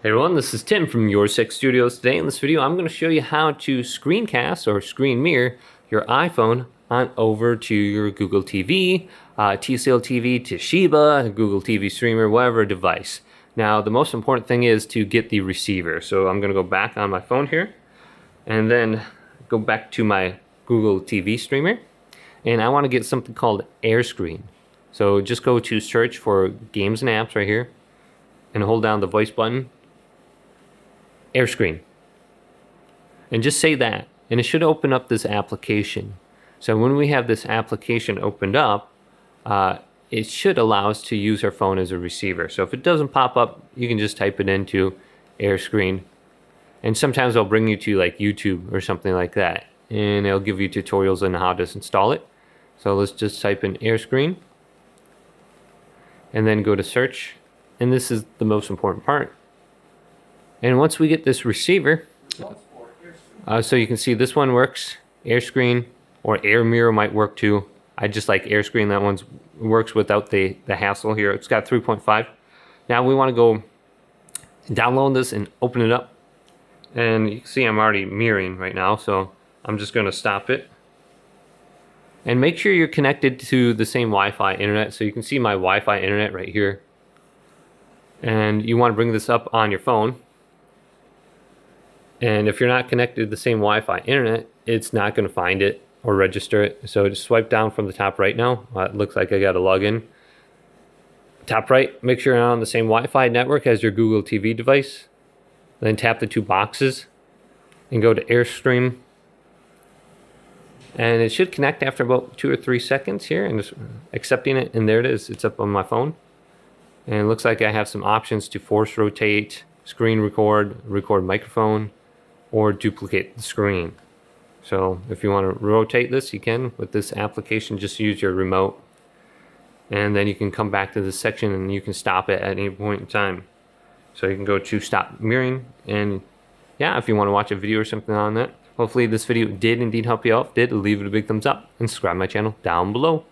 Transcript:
Hey everyone, this is Tim from Your Six Studios. Today in this video, I'm going to show you how to screencast or screen mirror your iPhone on over to your Google TV, uh, TCL TV, Toshiba, Google TV streamer, whatever device. Now, the most important thing is to get the receiver. So I'm going to go back on my phone here and then go back to my Google TV streamer. And I want to get something called AirScreen. So just go to search for games and apps right here and hold down the voice button AirScreen. And just say that, and it should open up this application. So when we have this application opened up, uh, it should allow us to use our phone as a receiver. So if it doesn't pop up, you can just type it into AirScreen. And sometimes they'll bring you to like YouTube or something like that. And it'll give you tutorials on how to install it. So let's just type in AirScreen. And then go to search. And this is the most important part. And once we get this receiver, uh, so you can see this one works, AirScreen or Air Mirror might work too. I just like AirScreen, that one works without the, the hassle here. It's got 3.5. Now we want to go download this and open it up. And you can see I'm already mirroring right now, so I'm just going to stop it. And make sure you're connected to the same Wi-Fi internet. So you can see my Wi-Fi internet right here. And you want to bring this up on your phone. And if you're not connected to the same Wi-Fi internet, it's not going to find it or register it. So just swipe down from the top right now. Uh, it looks like I got a login. Top right, make sure you're on the same Wi-Fi network as your Google TV device. Then tap the two boxes and go to AirScreen. And it should connect after about two or three seconds here and just accepting it. And there it is. It's up on my phone. And it looks like I have some options to force rotate, screen record, record microphone, or duplicate the screen. So if you want to rotate this, you can. With this application, just use your remote. And then you can come back to this section and you can stop it at any point in time. So you can go to stop mirroring and yeah, if you want to watch a video or something on that. Hopefully this video did indeed help you out. If did, leave it a big thumbs up and subscribe my channel down below.